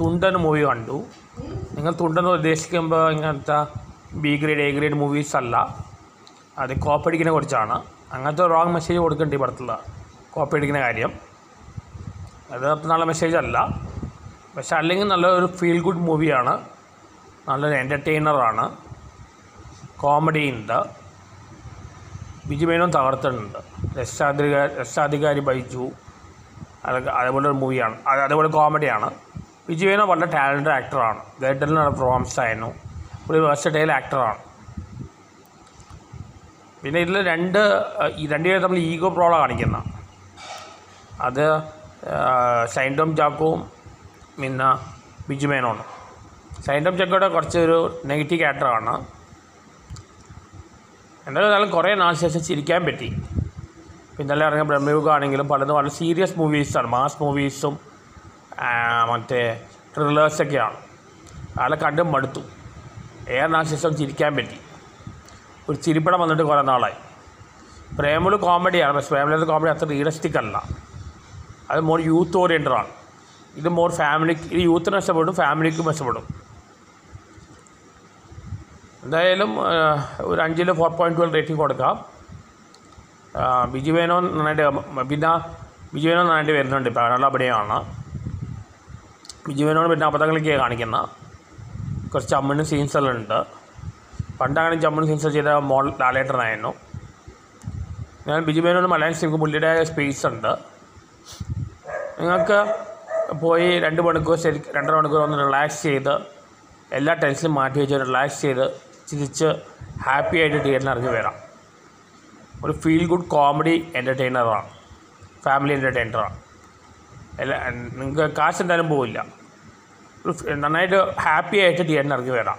തുണ്ടൻ movie കണ്ടു. നിങ്ങൾ തുണ്ടെന്ന് ഉദ്ദേശിക്കുമ്പോൾ ഇങ്ങനത്തെ B grade A grade movies അല്ല. അത് കോപ്പി അടിക്കുന്ന കുറിച്ചാണ്. അങ്ങനത്തെ റോങ് മെസ്സേജ് കൊടുക്കേണ്ടി പടത്തുള്ള കോപ്പി അടിക്കുന്ന കാര്യം. അത് അത്ര നല്ല മെസ്സേജ് അല്ല. പക്ഷെ അല്ലെങ്കിൽ നല്ലൊരു ഫീൽ ഗുഡ് മൂവിയാണ് നല്ലൊരു എന്റർടൈനറാണ് കോമഡി ഉണ്ട്. ബിജു മേനോൻ തകർത്തിട്ടുണ്ട്. രക്ഷാധികാരി രക്ഷാധികാരി ബൈജു. അതേപോലെ ഒരു മൂവിയാണ് അത് അതേപോലെ കോമഡിയാണ് മേനോൻ വളരെ ടാലന്റഡ് ആക്ടറാണ്. ഗൈഡലിന് പെർഫോമൻസ് ആയിരുന്നു. ഒരു വേഴ്സഡൈൽ ആക്ടറാണ് പിന്നെ ഇതിൽ രണ്ട് ഈ രണ്ടുപേരും തമ്മിൽ ഈഗോ പ്രോള കാണിക്കുന്ന. അത് സൈൻഡോം ചാക്കോവും പിന്നെ ബിജു മേനോണ്. സൈൻഡോം ചാക്കോയുടെ കുറച്ചൊരു നെഗറ്റീവ് ക്യാരക്ടറാണ് എന്തായാലും കുറേ നാൾ ശേഷം ചിരിക്കാൻ പറ്റി. പിന്നല്ലേ ഇറങ്ങിയ ബ്രഹ്മയുഗം ആണെങ്കിലും പലതും വളരെ സീരിയസ് മൂവീസാണ് മാസ് മൂവീസും മറ്റേ ത്രില്ലേഴ്സൊക്കെയാണ് അയാളെ കണ്ടും മടുത്തു. ഏറെ നാൾ ശേഷം ചിരിക്കാൻ പറ്റി. ഒരു ചിരിപ്പടം വന്നിട്ട് കുറേ നാളായി. പ്രേമലു കോമഡിയാണ് പക്ഷേ പ്രേമലത്തെ കോമഡി അത്ര റിയലിസ്റ്റിക് അല്ല. അത് മോർ യൂത്ത് ഓറിയന്റഡ് ആണ്. ഇത് മോർ ഫാമിലിക്ക് ഇത് യൂത്തിന് ഇഷ്ടപ്പെടും ഫാമിലിക്കും ഇഷ്ടപ്പെടും. എന്തായാലും ഒരു അഞ്ചിൽ ഫോർ പോയിന്റ് ട്വൽവ് റേറ്റിംഗ് കൊടുക്കാം. ബിജു മേനോൻ നന്നായിട്ട് പിന്നെ ബിജു മേനോൻ നന്നായിട്ട് വരുന്നുണ്ട്. ഇപ്പോൾ നല്ല അഭിനയമാണ് ബിജു പറ്റുന്ന അബദ്ധങ്ങളൊക്കെ കാണിക്കുന്ന കുറച്ച് അമ്മനും ഉണ്ട്. പണ്ടങ്ങനെ ചമ്മനും സീൻസ് ചെയ്ത മോൾ ലാലേട്ടനായിരുന്നു. ഞാൻ ബിജു മേനോട് മലയാളം സിനിമ പുള്ളിയുടെ സ്പേസ് ഉണ്ട്. നിങ്ങൾക്ക് പോയി രണ്ട് മണിക്കൂർ ശരി രണ്ടര മണിക്കൂർ ഒന്ന് റിലാക്സ് ചെയ്ത് എല്ലാ ടെൻഷനും മാറ്റി വെച്ച് റിലാക്സ് ചെയ്ത് ചിരിച്ച് ഹാപ്പി ആയിട്ട് തിയേറ്ററിൽ ഇറങ്ങി വരാം. ഒരു ഫീൽ ഗുഡ് കോമഡി എന്റർടൈനറാണ് ഫാമിലി എന്റർടൈനറാണ് എല്ലാ നിങ്ങൾക്ക് കാശ് എന്തായാലും പോവില്ല നന്നായിട്ട് ഹാപ്പി ആയിട്ട് തിയേറ്ററിന് ഇറങ്ങി വരാം